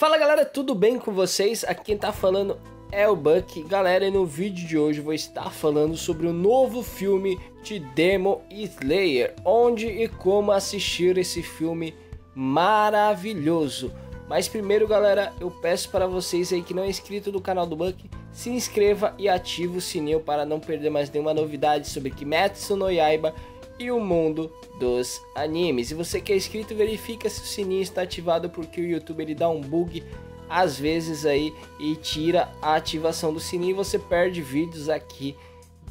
Fala galera, tudo bem com vocês? Aqui quem tá falando é o Buck. Galera, e no vídeo de hoje vou estar falando sobre o novo filme de Demon Slayer, onde e como assistir esse filme maravilhoso. Mas primeiro, galera, eu peço para vocês aí que não é inscrito no canal do Buck, se inscreva e ative o sininho para não perder mais nenhuma novidade sobre Kimetsu no Yaiba e o mundo dos animes. E você que é inscrito, verifica se o sininho está ativado porque o YouTube ele dá um bug às vezes aí e tira a ativação do sininho e você perde vídeos aqui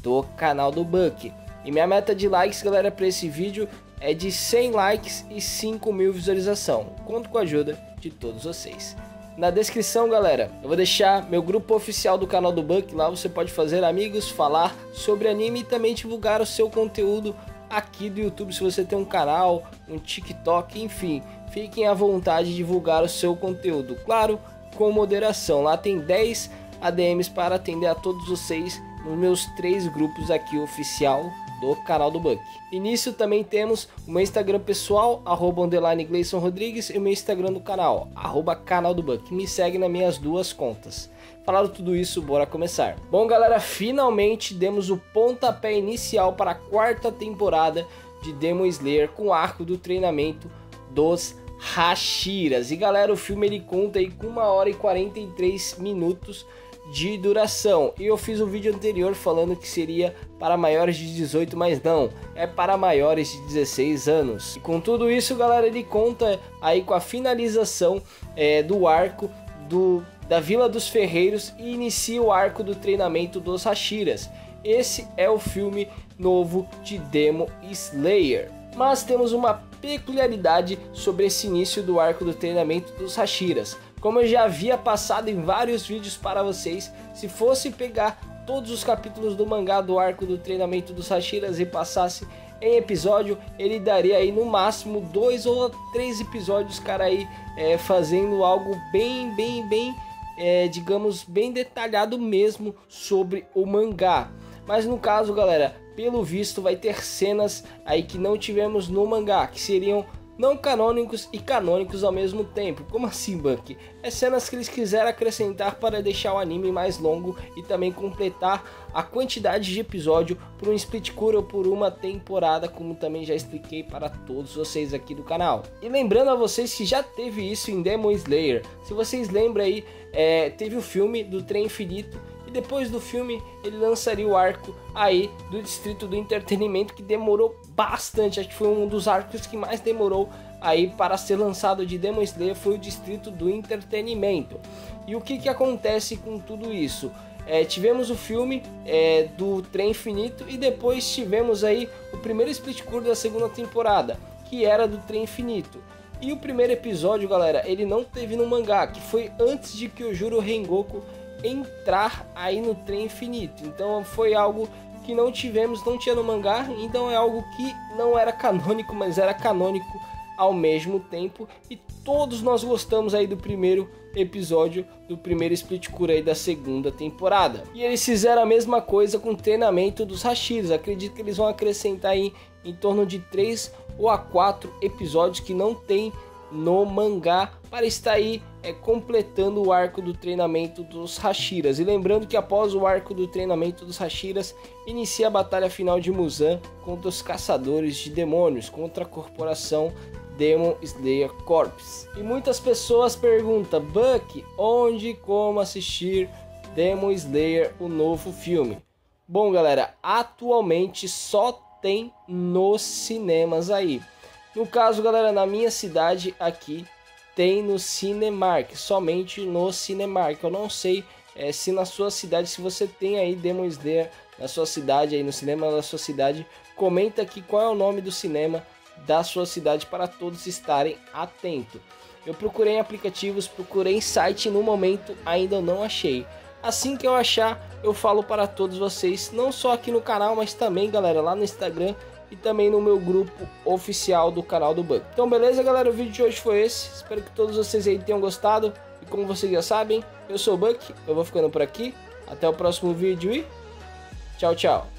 do canal do Buck. E minha meta de likes, galera, para esse vídeo é de 100 likes e 5 mil visualização. Conto com a ajuda de todos vocês. Na descrição, galera, eu vou deixar meu grupo oficial do canal do Buck. Lá você pode fazer amigos, falar sobre anime e também divulgar o seu conteúdo aqui do YouTube, se você tem um canal, um TikTok, enfim, fiquem à vontade de divulgar o seu conteúdo. Claro, com moderação. Lá tem 10 ADMs para atender a todos vocês nos meus três grupos aqui oficial do canal do Buck. Nisso também temos o meu Instagram pessoal, arroba underline Gleison Rodrigues, e o meu Instagram do canal, arroba canal do Buck. Me segue nas minhas duas contas. Falado tudo isso, bora começar. Bom, galera, finalmente demos o pontapé inicial para a quarta temporada de Demon Slayer com o arco do treinamento dos Hashiras. E galera, o filme ele conta aí com 1 hora e 43 minutos de duração. E eu fiz um vídeo anterior falando que seria para maiores de 18, mas não, é para maiores de 16 anos. E com tudo isso, galera, ele conta aí com a finalização é, do arco do, da Vila dos Ferreiros e inicia o arco do treinamento dos Hashiras. Esse é o filme novo de Demo Slayer. Mas temos uma peculiaridade sobre esse início do arco do treinamento dos Hashiras. Como eu já havia passado em vários vídeos para vocês, se fosse pegar todos os capítulos do mangá do arco do treinamento dos Hashiras e passasse em episódio, ele daria aí no máximo dois ou três episódios, cara, aí é, fazendo algo bem, bem, bem, é, digamos, bem detalhado mesmo sobre o mangá. Mas no caso, galera, pelo visto vai ter cenas aí que não tivemos no mangá, que seriam não canônicos e canônicos ao mesmo tempo. Como assim, Buck? É cenas que eles quiseram acrescentar para deixar o anime mais longo e também completar a quantidade de episódio por um split core ou por uma temporada, como também já expliquei para todos vocês aqui do canal. E lembrando a vocês que já teve isso em Demon Slayer. Se vocês lembram aí, é, teve o filme do Trem Infinito e depois do filme ele lançaria o arco aí do Distrito do Entretenimento que demorou bastante, acho que foi um dos arcos que mais demorou aí para ser lançado de Demon Slayer foi o Distrito do Entretenimento. E o que que acontece com tudo isso? É, tivemos o filme é, do Trem Infinito e depois tivemos aí o primeiro split core da segunda temporada, que era do Trem Infinito. E o primeiro episódio, galera, ele não teve no mangá, que foi antes de que o Juro Rengoku entrar aí no trem infinito. Então foi algo que não tivemos, não tinha no mangá, então é algo que não era canônico, mas era canônico ao mesmo tempo. E todos nós gostamos aí do primeiro episódio do primeiro split cura aí da segunda temporada. E eles fizeram a mesma coisa com o treinamento dos Hashiras. Acredito que eles vão acrescentar aí em torno de 3 ou a 4 episódios que não tem no mangá para estar aí é, completando o arco do treinamento dos Hashiras. E lembrando que após o arco do treinamento dos Hashiras, inicia a batalha final de Muzan contra os caçadores de demônios, contra a corporação Demon Slayer Corps. E muitas pessoas perguntam, Buck, onde e como assistir Demon Slayer, o novo filme? Bom, galera, atualmente só tem nos cinemas aí. No caso, galera, na minha cidade aqui tem no Cinemark, somente no Cinemark. Eu não sei é, se na sua cidade, se você tem aí Demon Slayer na sua cidade, aí no cinema da sua cidade, comenta aqui qual é o nome do cinema da sua cidade para todos estarem atentos. Eu procurei em aplicativos, procurei em site no momento ainda não achei. Assim que eu achar, eu falo para todos vocês, não só aqui no canal, mas também, galera, lá no Instagram e também no meu grupo oficial do canal do Buck. Então beleza galera, o vídeo de hoje foi esse, espero que todos vocês aí tenham gostado e como vocês já sabem, eu sou o Buck, eu vou ficando por aqui, até o próximo vídeo e tchau tchau.